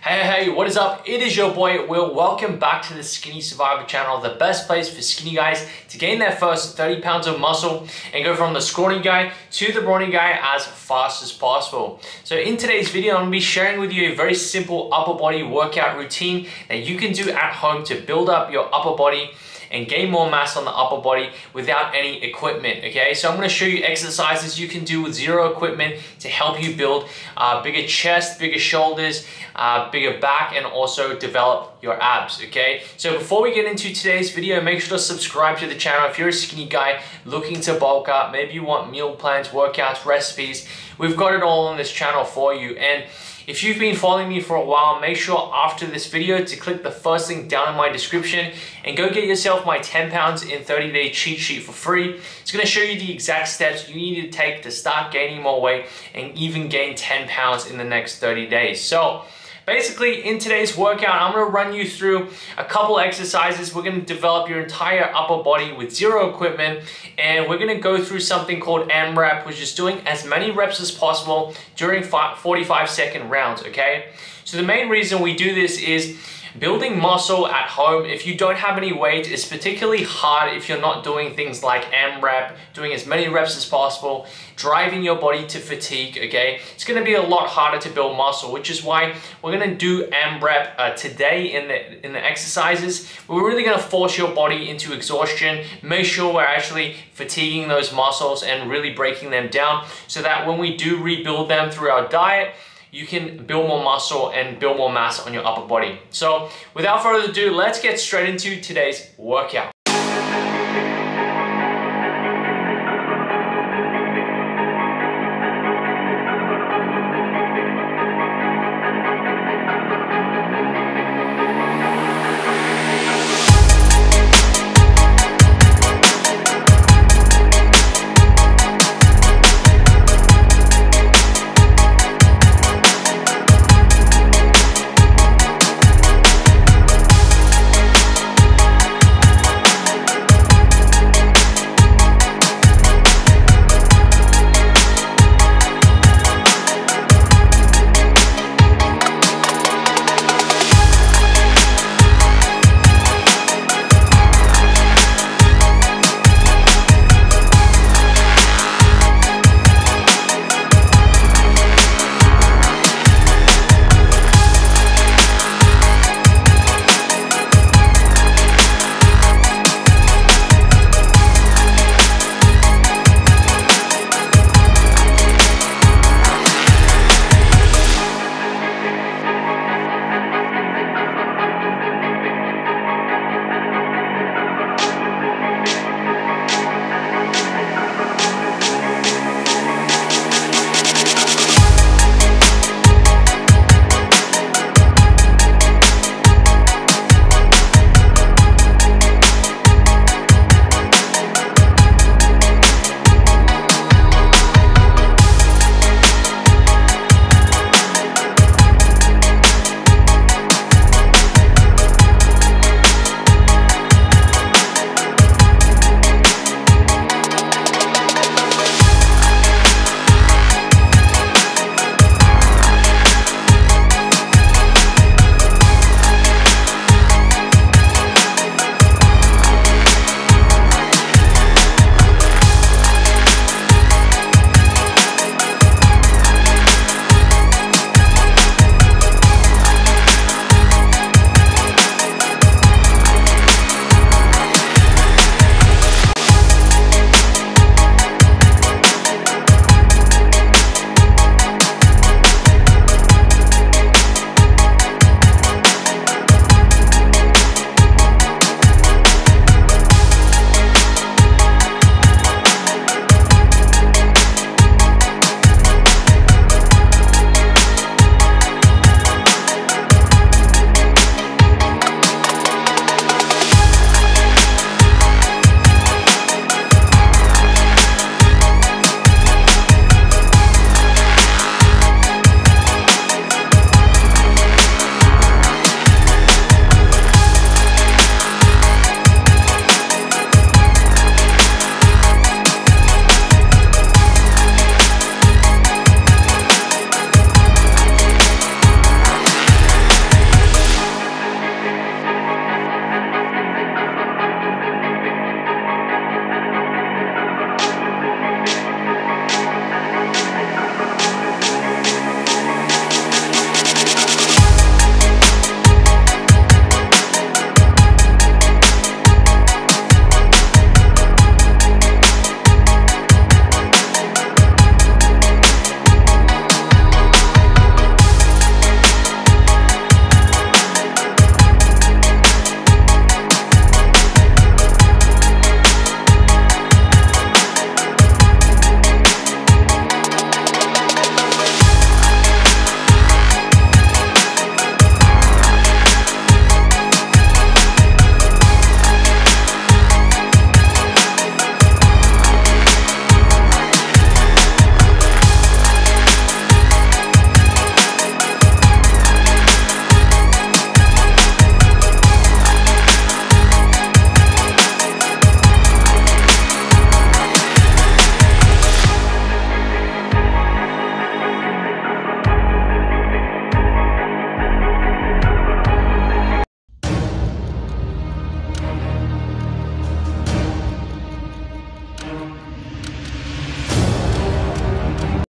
Hey, hey, what is up? It is your boy Will. Welcome back to the Skinny Survivor channel, the best place for skinny guys to gain their first 30 pounds of muscle and go from the scrawny guy to the brawny guy as fast as possible. So in today's video, I'm gonna be sharing with you a very simple upper body workout routine that you can do at home to build up your upper body and gain more mass on the upper body without any equipment, okay? So I'm gonna show you exercises you can do with zero equipment to help you build uh, bigger chest, bigger shoulders, uh, bigger back, and also develop your abs, okay? So before we get into today's video, make sure to subscribe to the channel. If you're a skinny guy looking to bulk up, maybe you want meal plans, workouts, recipes, we've got it all on this channel for you. And if you've been following me for a while, make sure after this video to click the first link down in my description and go get yourself my 10 pounds in 30 day cheat sheet for free. It's gonna show you the exact steps you need to take to start gaining more weight and even gain 10 pounds in the next 30 days. So Basically, in today's workout, I'm gonna run you through a couple exercises. We're gonna develop your entire upper body with zero equipment, and we're gonna go through something called AMRAP, which is doing as many reps as possible during 45 second rounds, okay? So the main reason we do this is Building muscle at home, if you don't have any weight, is particularly hard if you're not doing things like AMRAP, doing as many reps as possible, driving your body to fatigue, okay? It's gonna be a lot harder to build muscle, which is why we're gonna do AMRAP uh, today in the, in the exercises. We're really gonna force your body into exhaustion, make sure we're actually fatiguing those muscles and really breaking them down so that when we do rebuild them through our diet, you can build more muscle and build more mass on your upper body. So without further ado, let's get straight into today's workout.